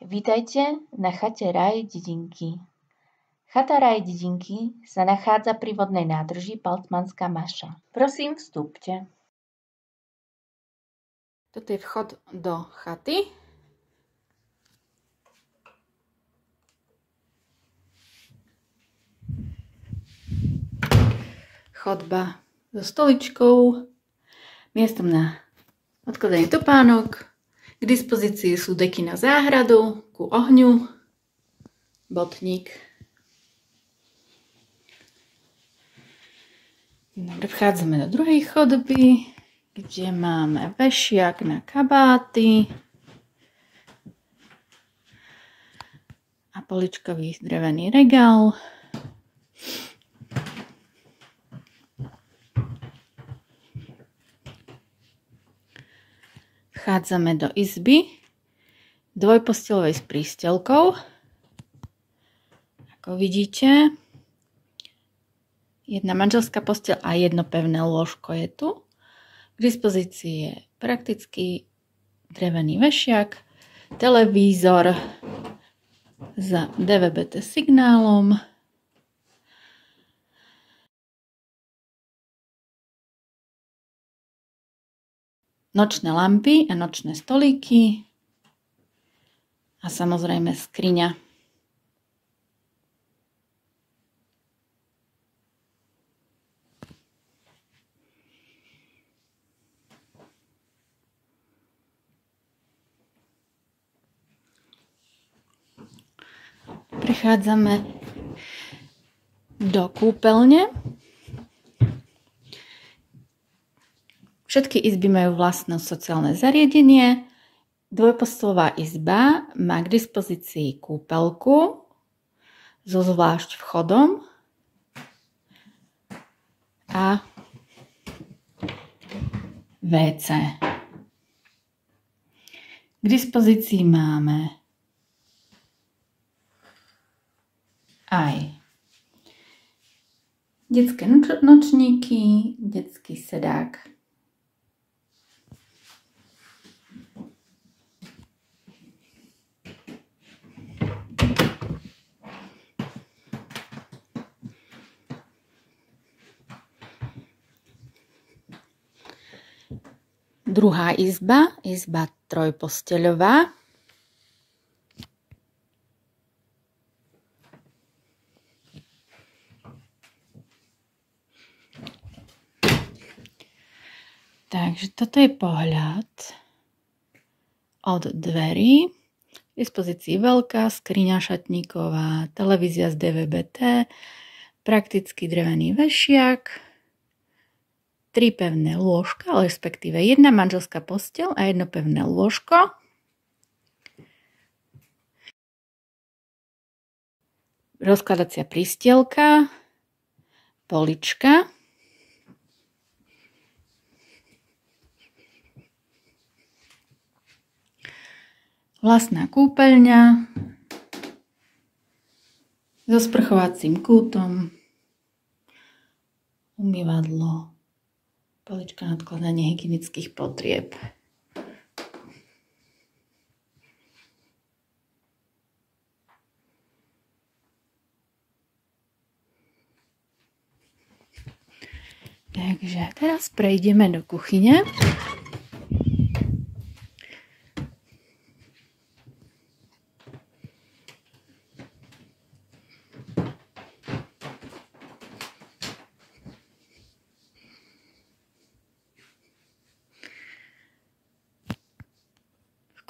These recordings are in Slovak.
Vítajte na chate Raj dedinky. Chata Raj dedinky sa nachádza pri vodnej nádrži Palcmanská maša. Prosím, vstúpte. Toto je vchod do chaty. Chodba so stoličkou, miestom na odkladanie topánok, k dispozícii sú deky na záhradu, ku ohňu, botník. Dobre, vchádzame do druhej chodby, kde máme vešiak na kabáty a poličkový drevený regál. Vchádzame do izby dvojpostelovej s prístelkou. Ako vidíte, jedna manželská postel a jedno pevné lôžko je tu. K dispozícii je praktický drevený vešiak, televízor s DVB-T signálom, nočné lampy a nočné stolíky a samozrejme skriňa. Prichádzame do kúpeľne. Všetky izby majú vlastné sociálne zariadenie. Dvojpostelová izba má k dispozícii kúpelku so zvlášť vchodom a WC. K dispozícii máme aj detské nočníky, detský sedák Druhá izba, izba trojposteľová. Takže toto je pohľad od dverí. V dispozícii veľká skriňa šatníková, televízia z DVB-T, prakticky drevený vešiak, tri pevné lôžka, respektíve jedna manželská postel a jedno pevné lôžko. Rozkladacia prístielka, polička. Vlastná kúpeľňa so sprchovacím kútom, umývadlo, Polička na odkladanie hygienických potrieb. Takže teraz prejdeme do kuchyne.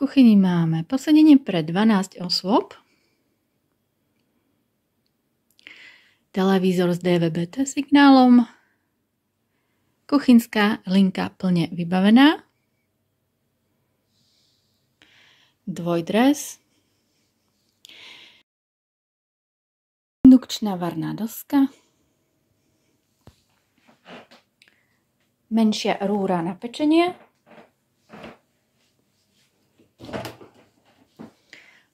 Kuchyni máme posedenie pre 12 osôb, televízor s DVB-T signálom, kuchynská linka plne vybavená, dvojdres, indukčná varná doska, menšia rúra na pečenie,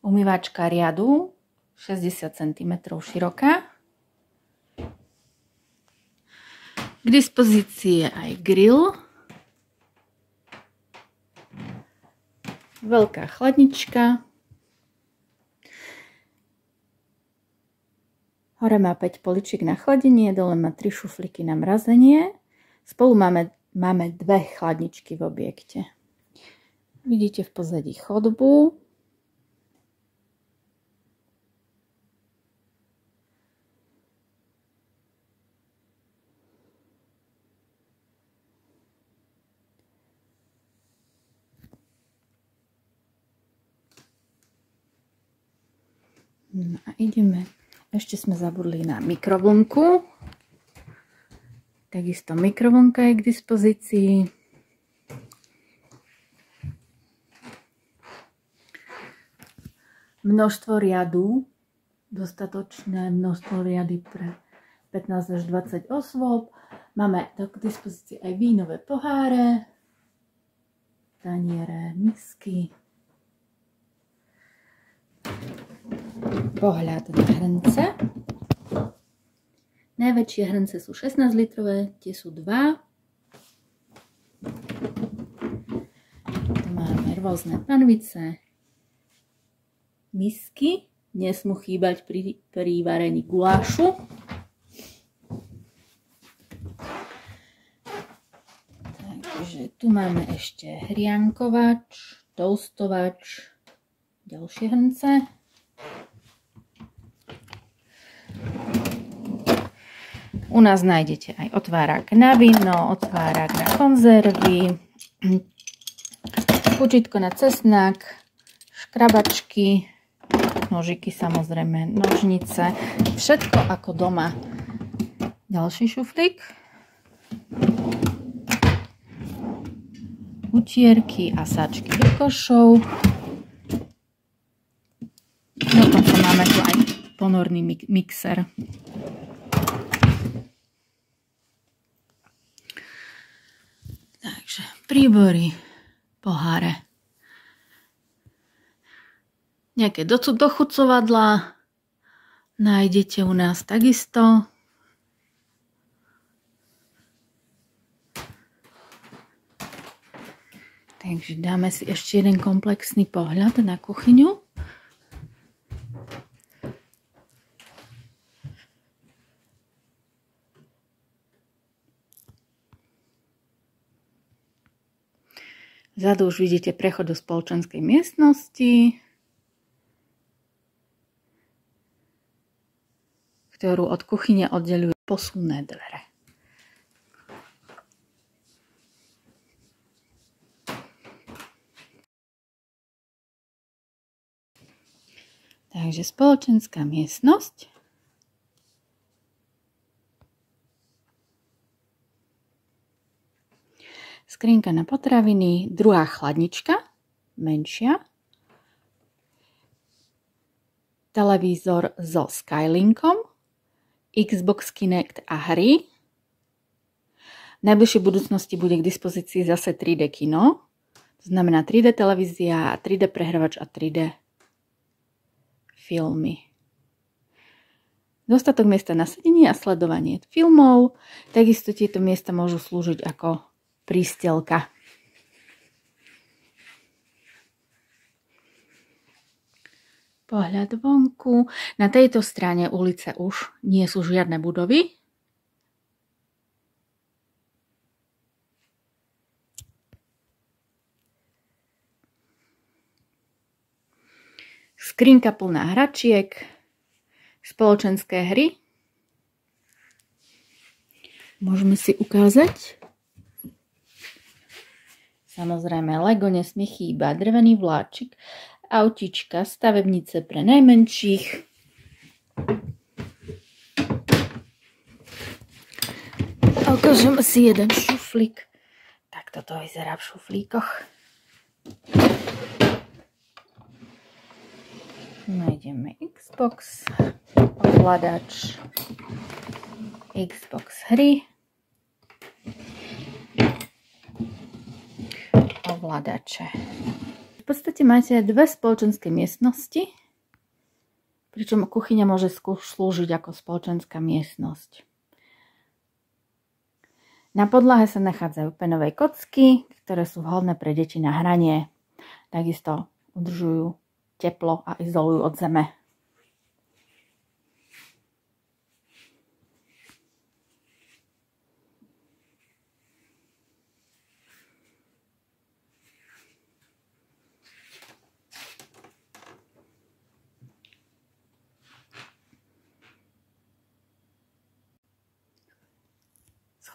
umývačka riadu 60 cm široká. K dispozícii je aj grill. Veľká chladnička. Hore má 5 poličiek na chladenie, dole má 3 šufliky na mrazenie. Spolu máme, máme dve chladničky v objekte. Vidíte v pozadí chodbu, ideme ešte sme zabudli na mikrovlnku. Takisto mikrovlnka je k dispozícii. Množstvo riadu, dostatočné množstvo riady pre 15 až 20 osôb. Máme k dispozícii aj vínové poháre, taniere, misky, pohľad na hrnce. Najväčšie hrnce sú 16 litrové, tie sú 2. Tu máme rôzne panvice, misky, nesmú chýbať pri, pri varení gulášu. Takže tu máme ešte hriankovač, toustovač, ďalšie hrnce. U nás nájdete aj otvárák na víno, otvárák na konzervy, kučitko na cesnak, škrabačky, nožiky samozrejme, nožnice, všetko ako doma. Ďalší šuflík. Utierky a sáčky do košov. Dokonca máme tu aj ponorný mixer. príbory, poháre. Nejaké dochucovadlá nájdete u nás takisto. Takže dáme si ešte jeden komplexný pohľad na kuchyňu. Vzadu už vidíte prechod do spoločenskej miestnosti, ktorú od kuchyne oddelujú posunné dvere. Takže spoločenská miestnosť. Skrinka na potraviny, druhá chladnička, menšia, televízor so Skylinkom, Xbox Kinect a hry. V najbližšej budúcnosti bude k dispozícii zase 3D kino, to znamená 3D televízia, 3D prehrávač a 3D filmy. Dostatok miesta na sedenie a sledovanie filmov. Takisto tieto miesta môžu slúžiť ako prístelka. Pohľad vonku. Na tejto strane ulice už nie sú žiadne budovy. Skrinka plná hračiek, spoločenské hry. Môžeme si ukázať. Samozrejme, Lego nesmie chýbať, drevený vláčik, autička, stavebnice pre najmenších. Ukážem si jeden šuflík. Tak toto vyzerá v šuflíkoch. Nájdeme Xbox, ovládač, Xbox hry, ovládače. V podstate máte dve spoločenské miestnosti, pričom kuchyňa môže slúžiť ako spoločenská miestnosť. Na podlahe sa nachádzajú penové kocky, ktoré sú vhodné pre deti na hranie. Takisto udržujú teplo a izolujú od zeme.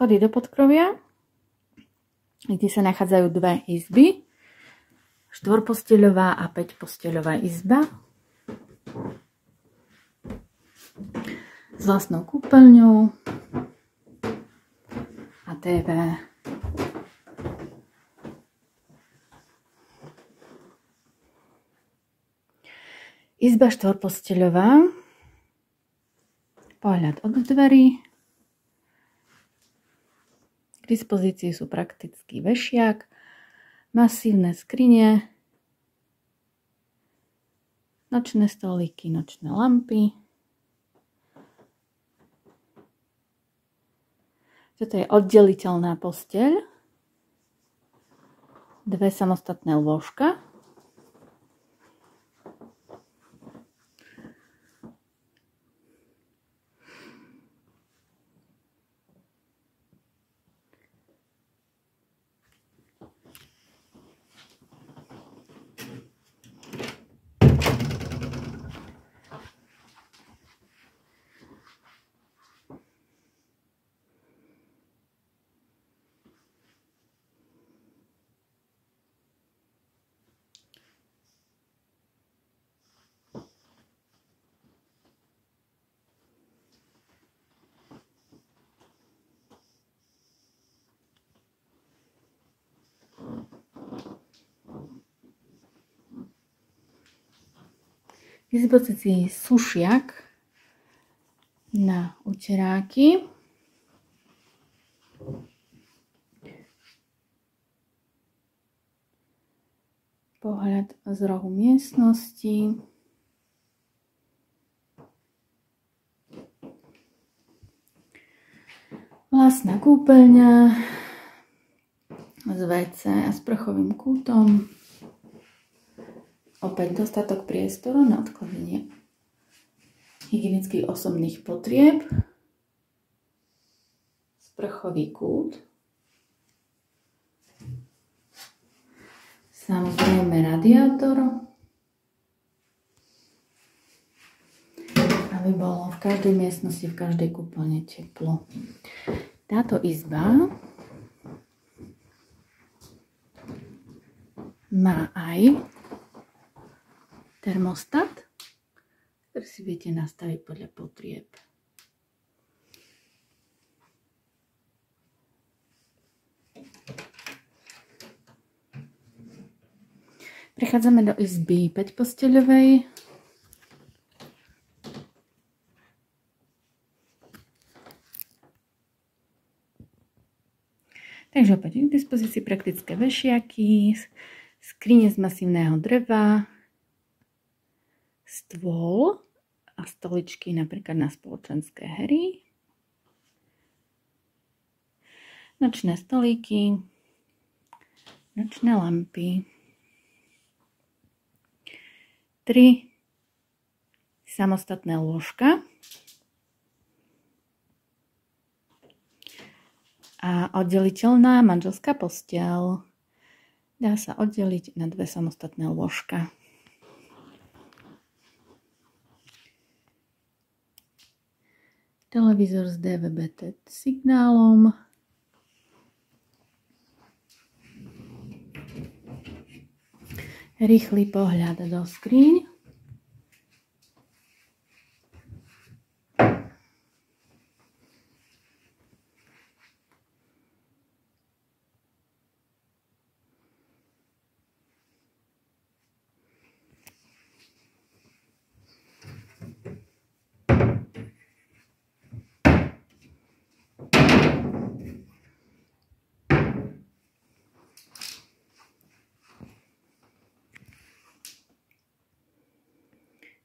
Schody do podkrovia, kde sa nachádzajú dve izby. Štvorposteľová a 5 posteľová izba. S vlastnou kúpeľňou a TV. Izba štvorposteľová. Pohľad od dverí. K dispozícii sú praktický vešiak, masívne skrine, nočné stolíky, nočné lampy. Toto je oddeliteľná posteľ. Dve samostatné lôžka. K dispozícii sušiak na uteráky. Pohľad z rohu miestnosti. Vlastná kúpeľňa s WC a sprchovým kútom. Opäť dostatok priestoru na odkladenie hygienických osobných potrieb, sprchový kút, samozrejme radiátor, aby bolo v každej miestnosti, v každej kúpeľne teplo. Táto izba má aj termostat, ktorý si viete nastaviť podľa potrieb. Prechádzame do izby 5 posteľovej. Takže opäť k dispozícii praktické vešiaky, skrine z masívneho dreva, stôl a stoličky napríklad na spoločenské hry. Nočné stolíky, nočné lampy, tri samostatné lôžka a oddeliteľná manželská postel. Dá sa oddeliť na dve samostatné lôžka. Televízor s DVB-T signálom, rýchly pohľad do skriň,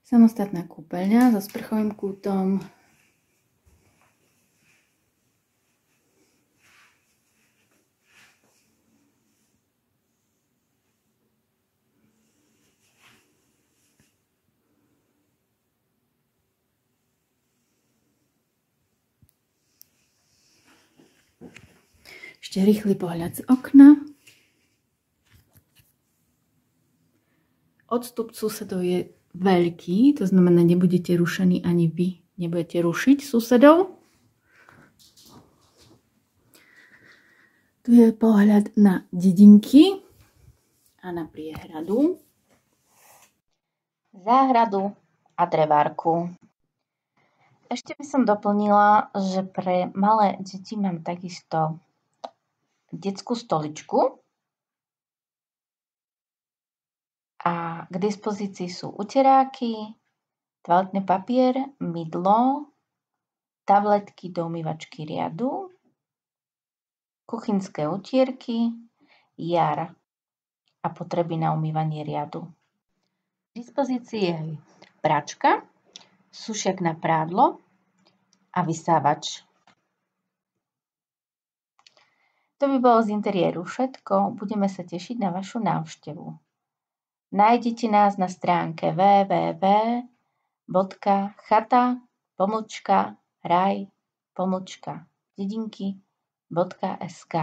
Samostatná kúpeľňa so sprchovým kútom. Ešte rýchly pohľad z okna. Odstup susedov je veľký, to znamená, nebudete rušení ani vy nebudete rušiť susedov. Tu je pohľad na dedinky a na priehradu. Záhradu a drevárku. Ešte by som doplnila, že pre malé deti mám takisto detskú stoličku a k dispozícii sú uteráky, toaletný papier, mydlo, tabletky do umývačky riadu, kuchynské utierky, jar a potreby na umývanie riadu. V dispozícii je pračka, sušiak na prádlo a vysávač. To by bolo z interiéru všetko. Budeme sa tešiť na vašu návštevu. Nájdete nás na stránke www.chata pomlčka raj pomlčka dedinky.sk